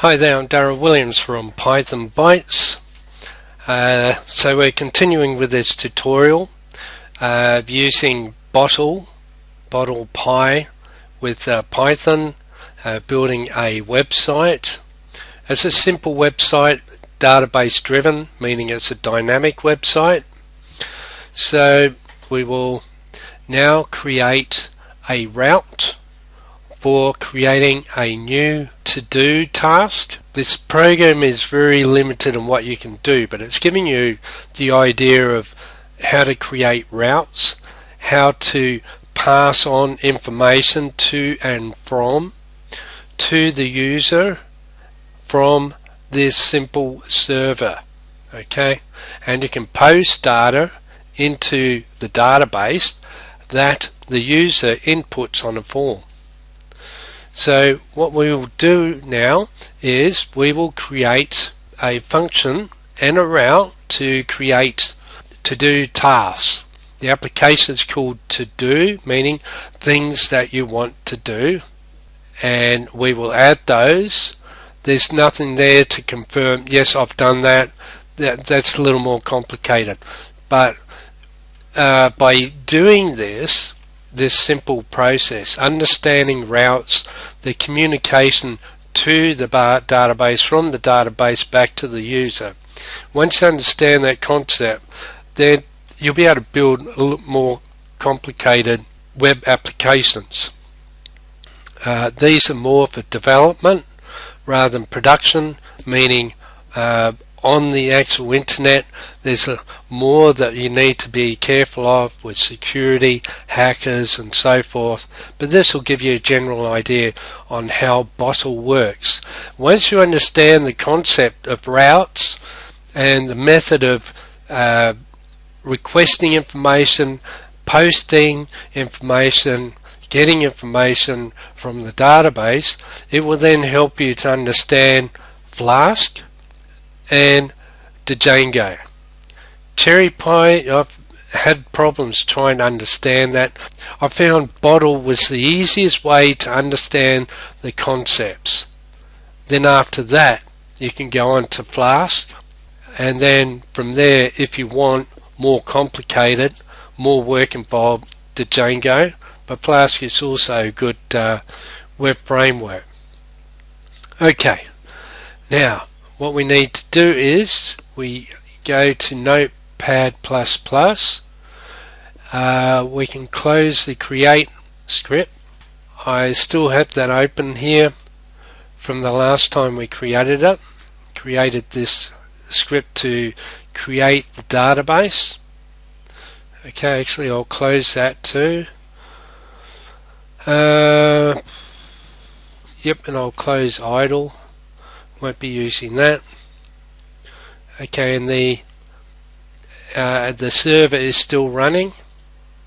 Hi there, I'm Darryl Williams from Python Bytes. Uh, so we're continuing with this tutorial uh, using Bottle, Bottle Py with uh, Python, uh, building a website. It's a simple website, database driven, meaning it's a dynamic website. So we will now create a route for creating a new to-do task. This program is very limited in what you can do, but it's giving you the idea of how to create routes, how to pass on information to and from to the user from this simple server okay and you can post data into the database that the user inputs on a form so what we will do now is we will create a function and a route to create to do tasks. The application is called to do, meaning things that you want to do, and we will add those. There's nothing there to confirm, yes, I've done that. that that's a little more complicated. But uh, by doing this, this simple process, understanding routes, the communication to the database from the database back to the user. Once you understand that concept, then you'll be able to build a little more complicated web applications. Uh, these are more for development rather than production, meaning uh, on the actual internet there's a, more that you need to be careful of with security, hackers and so forth but this will give you a general idea on how Bottle works. Once you understand the concept of routes and the method of uh, requesting information, posting information, getting information from the database, it will then help you to understand Flask, and Django. CherryPy, I've had problems trying to understand that. I found Bottle was the easiest way to understand the concepts. Then after that, you can go on to Flask, and then from there, if you want more complicated, more work involved, the Django. But Flask is also a good uh, web framework. Okay, now what we need to do is we go to Notepad++. Uh, we can close the create script. I still have that open here from the last time we created it. Created this script to create the database. Okay, actually I'll close that too. Uh, yep, and I'll close IDLE won't be using that okay and the uh, the server is still running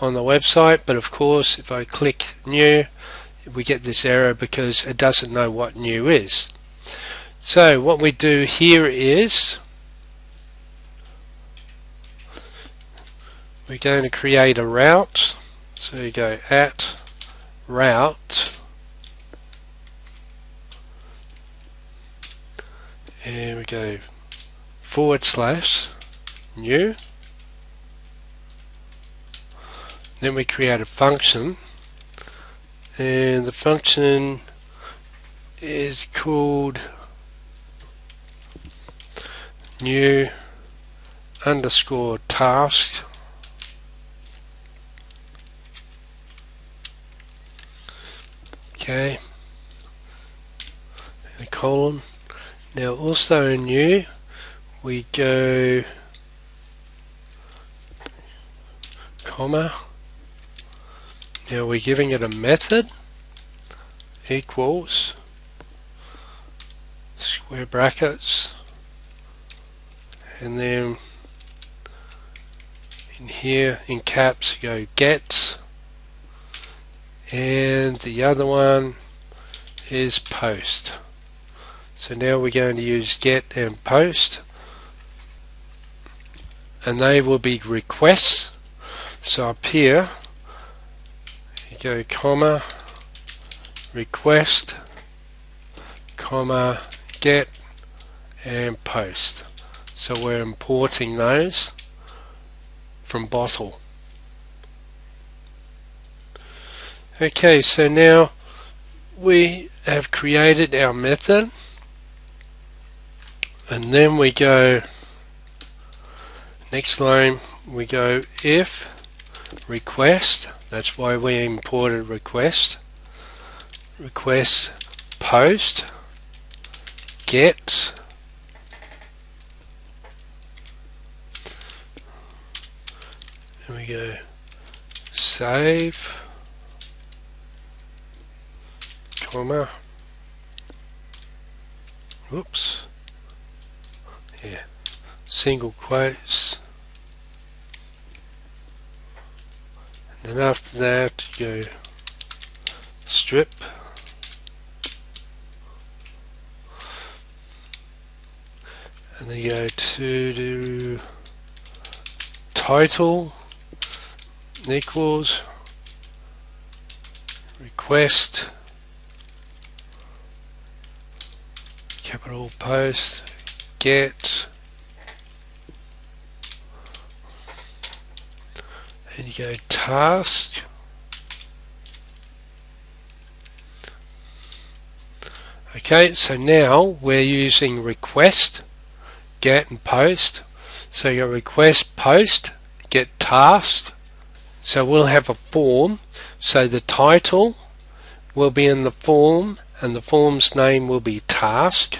on the website but of course if I click new we get this error because it doesn't know what new is. So what we do here is we're going to create a route. So you go at route and we go forward slash new. Then we create a function. And the function is called new underscore task. Okay. And a colon now also new we go comma. Now we're giving it a method equals square brackets. And then in here in caps go get. And the other one is post. So now we're going to use get and post and they will be requests. So up here you go comma request comma get and post so we're importing those from bottle okay so now we have created our method and then we go next line we go if request that's why we imported request. Request post get. There we go. Save, comma, whoops, yeah, single quotes, then after that you go strip, and then you go to do title equals request capital post get and you go task okay so now we're using request get and post so you go request post get task so we'll have a form. So the title will be in the form and the form's name will be task.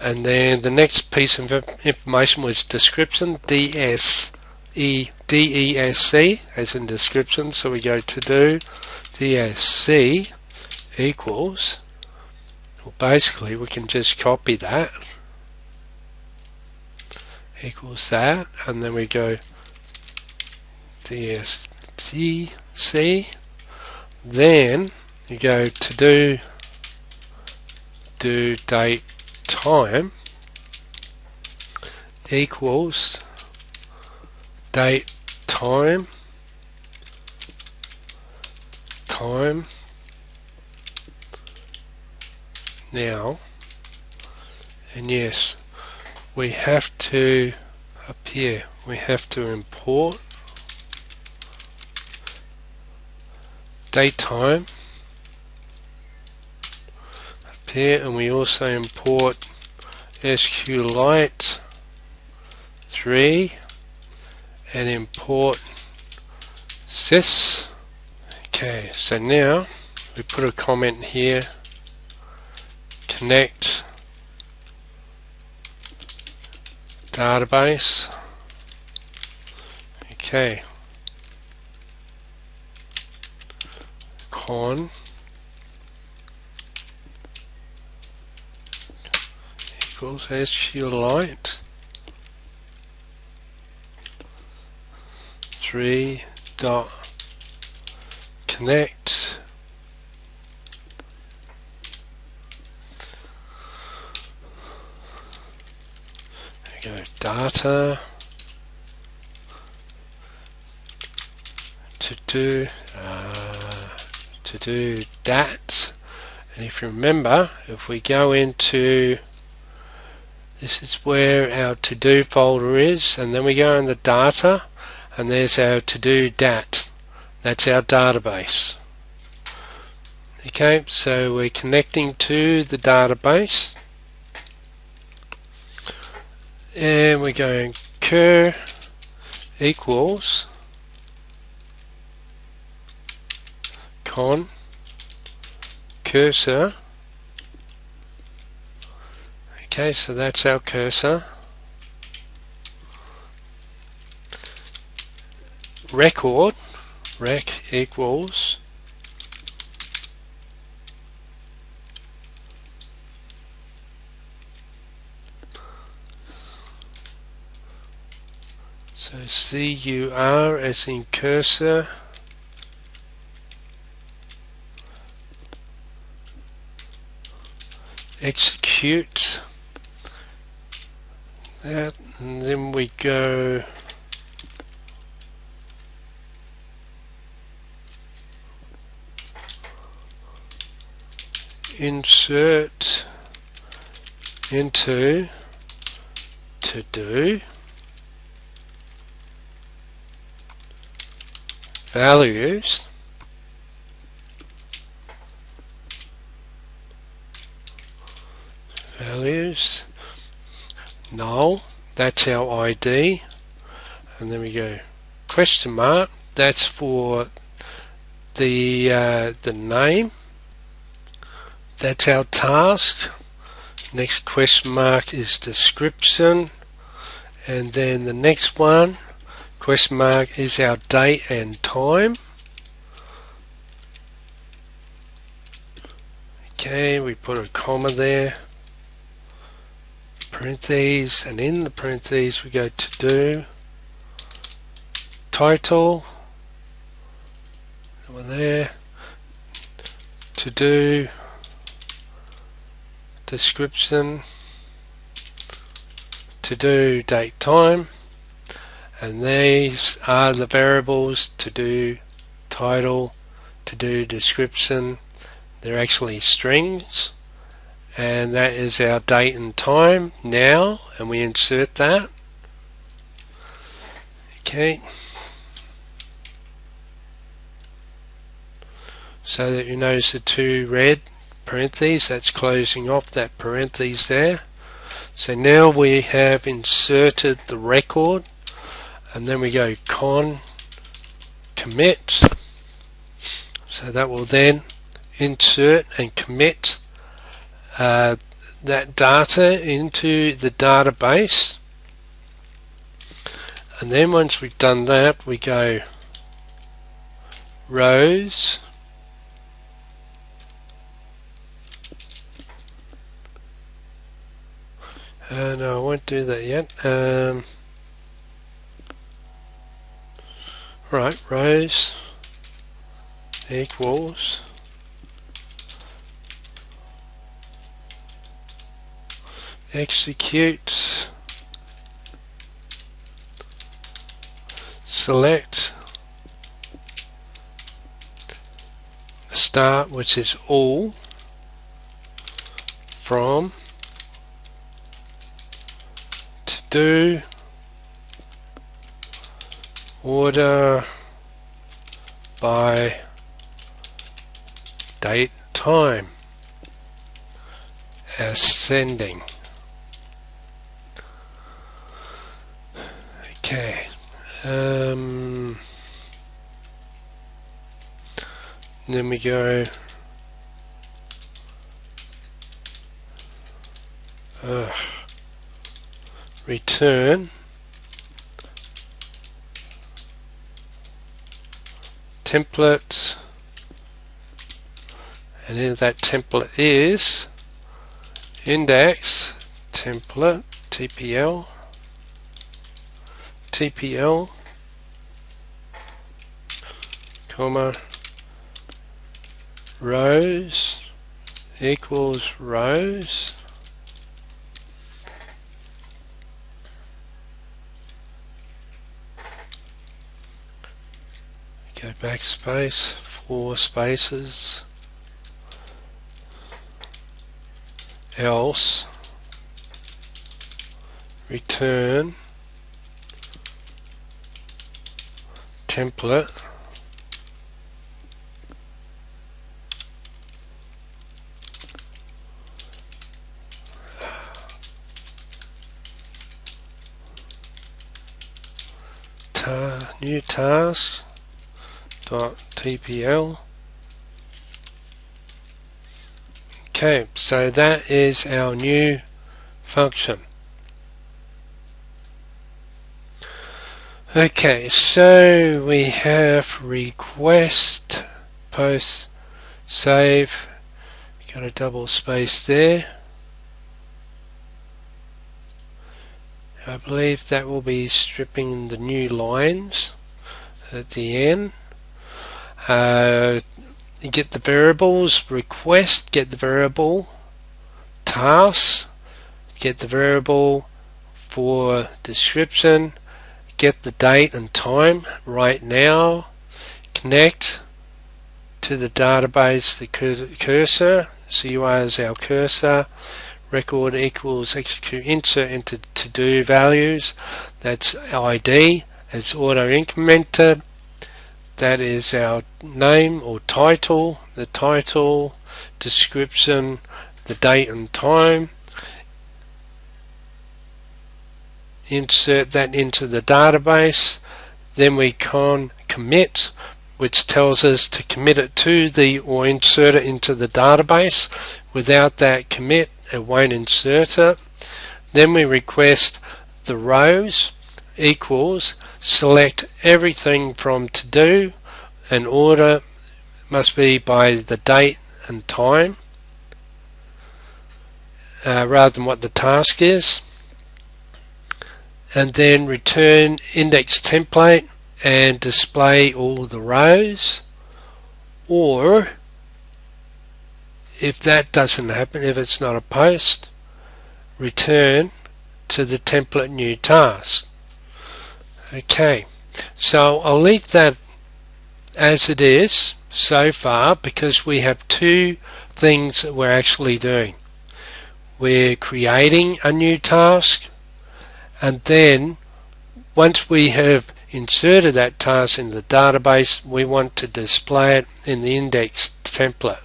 And then the next piece of information was description, D-S-E, D-E-S-C, as in description. So we go to do D-S-C equals, well basically we can just copy that, equals that, and then we go DSTC then you go to do do date time equals date time. Time. Now. And yes we have to up here. We have to import. datetime. Up here and we also import SQLite 3 and import sys okay so now we put a comment here. Connect database. Okay. Con. Equals SQLite 3 dot connect. Go data to do uh, to do that. And if you remember if we go into this is where our to do folder is and then we go in the data and there's our to do dat. That's our database. Okay so we're connecting to the database. And we're going cur equals con cursor. Okay so that's our cursor record rec equals so CUR as in cursor execute that and then we go insert into to do. Values. Values. Null. That's our ID and then we go question mark. That's for the uh, the name that's our task. Next question mark is description. And then the next one question mark is our date and time. Okay we put a comma there. Parentheses and in the parentheses we go to do. Title. Over there. To do description to do date time and these are the variables to do title to do description. They're actually strings and that is our date and time now and we insert that. Okay. So that you notice the two red parentheses that's closing off that parentheses there. So now we have inserted the record and then we go con commit. So that will then insert and commit uh, that data into the database. And then once we've done that we go rows uh, no I won't do that yet. Um, right rows equals execute select star which is all from to do order by date time ascending Okay. Um, then we go. Uh, return. Template. And then that template is index template TPL TPL comma rows equals rows backspace four spaces. Else. Return. Template. New task tpl okay so that is our new function Okay, so we have request, post, save, got a double space there. I believe that will be stripping the new lines at the end. Uh, get the variables, request, get the variable, tasks, get the variable for description, get the date and time right now, connect to the database, the cursor, CUI is our cursor, record equals execute insert into to do values that's ID it's auto incremented that is our name or title the title description the date and time. Insert that into the database. Then we can commit which tells us to commit it to the or insert it into the database. Without that commit it won't insert it. Then we request the rows equals select everything from to do and order must be by the date and time uh, rather than what the task is. And then return index template and display all the rows. Or if that doesn't happen if it's not a post return to the template new task okay. So I'll leave that as it is so far because we have two things that we're actually doing. We're creating a new task and then once we have inserted that task in the database we want to display it in the index template.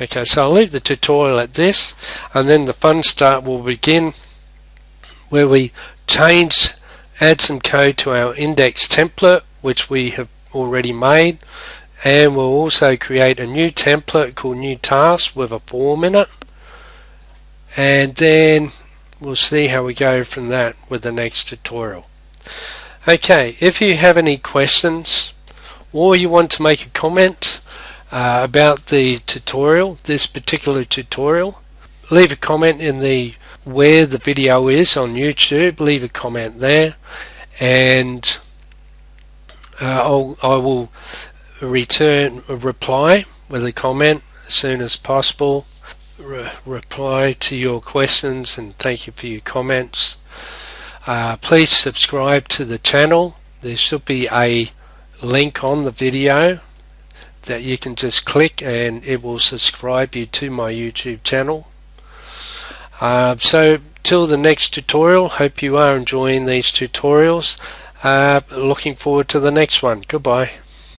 Okay so I'll leave the tutorial at this and then the fun start will begin where we change add some code to our index template which we have already made and we'll also create a new template called new task with a form in it and then we'll see how we go from that with the next tutorial. Okay, if you have any questions or you want to make a comment uh, about the tutorial, this particular tutorial, leave a comment in the where the video is on YouTube, leave a comment there and uh, I'll, I will return a reply with a comment as soon as possible re reply to your questions and thank you for your comments. Uh, please subscribe to the channel. There should be a link on the video that you can just click and it will subscribe you to my YouTube channel. Uh, so till the next tutorial, hope you are enjoying these tutorials. Uh, looking forward to the next one. Goodbye.